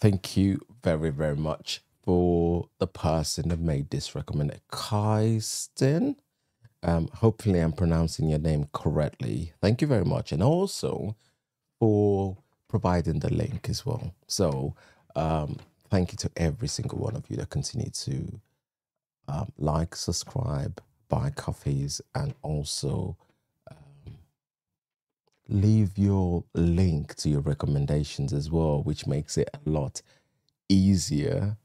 Thank you very, very much for the person that made this recommendation. Kaisten. Um, hopefully, I'm pronouncing your name correctly. Thank you very much. And also for providing the link as well. So, um, thank you to every single one of you that continue to um, like, subscribe, buy coffees, and also leave your link to your recommendations as well, which makes it a lot easier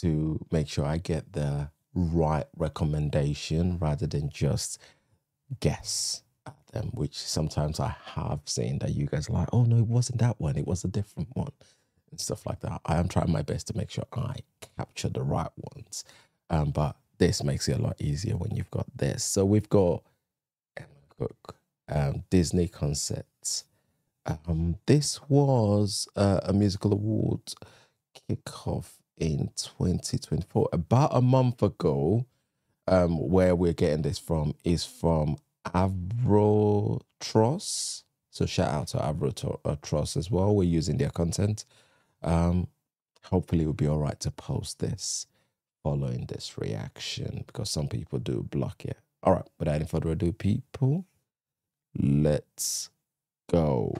to make sure I get the right recommendation rather than just guess at them, which sometimes I have seen that you guys are like, oh no, it wasn't that one, it was a different one, and stuff like that. I am trying my best to make sure I capture the right ones. Um, but this makes it a lot easier when you've got this. So we've got Emma Kok, um, Disney concepts. Um, this was uh, a musical award kickoff in 2024. About a month ago, um, where we're getting this from is from Avrotros. So shout out to Avrotros as well. We're using their content. Um, hopefully, it'll be all right to post this following this reaction because some people do block it. All right, without any further ado, people, let's go.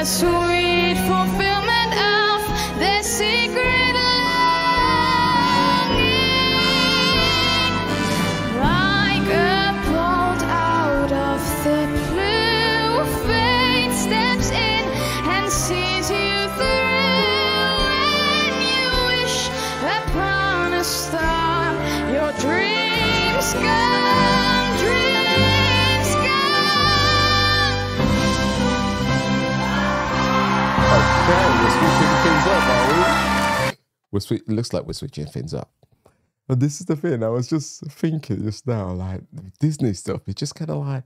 that's we're sw- looks like we're switching things up. But this is the thing. I was just thinking just now, like Disney stuff. It's just kind of like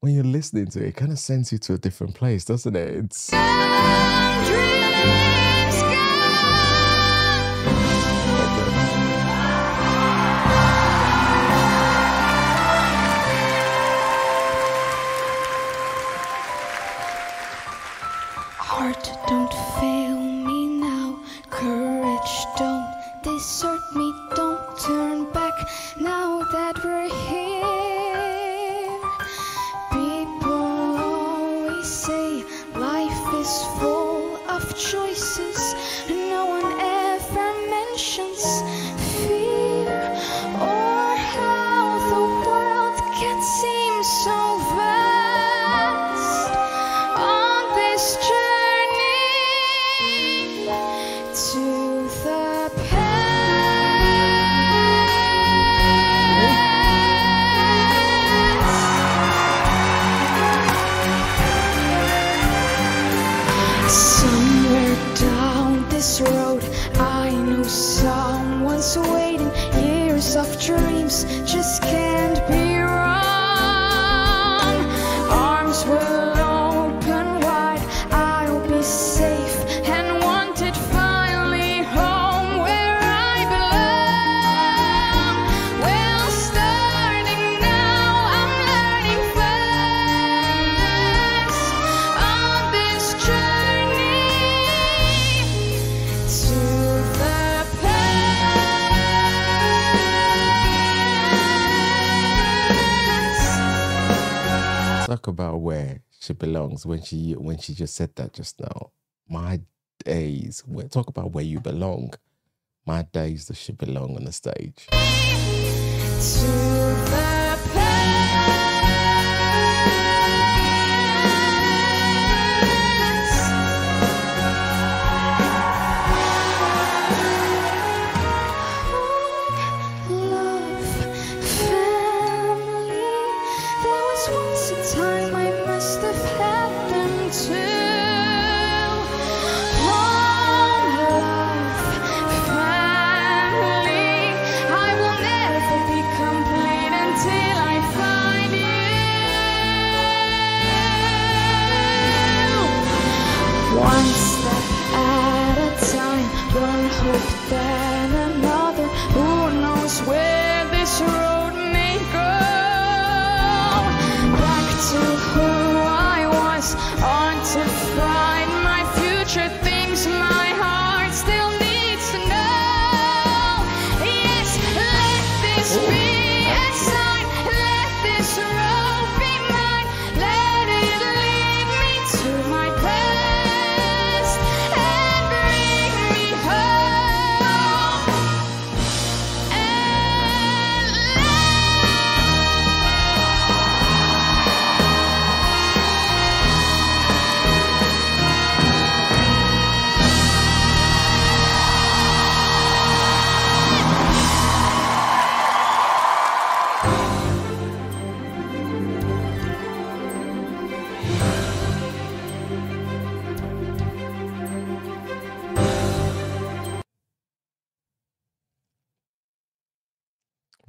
when you're listening to it, it kind of sends you to a different place, doesn't it? It's. Heart, don't fail me now. Courage, don't desert me. Don't turn back now that we're here. People always say life is full of choices. No one ever mentions. tree. She belongs when she when she just said that just now. My days. We'll talk about where you belong. My days does she belong on the stage. One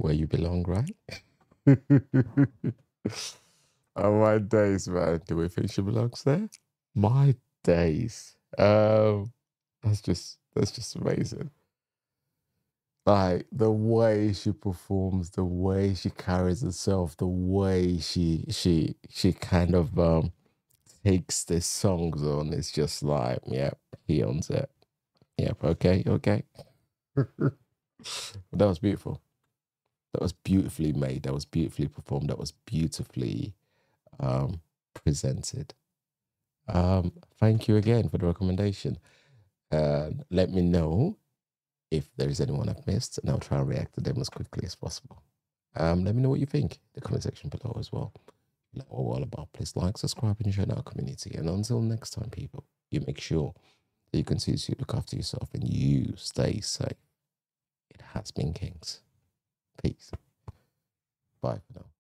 Where you belong, right? oh my days, man. Do we think she belongs there? My days. Um that's just that's just amazing. Like the way she performs, the way she carries herself, the way she she she kind of um takes the songs on, it's just like, yep, he owns it. Yep, okay, okay. that was beautiful. That was beautifully made. That was beautifully performed. That was beautifully um, presented. Um, thank you again for the recommendation. Uh, let me know if there is anyone I've missed, and I'll try and react to them as quickly as possible. Um, let me know what you think in the comment section below as well. What all about. Please like, subscribe, and join our community. And until next time, people, you make sure that you continue to look after yourself and you stay safe. It has been Kings. Peace. Bye for now.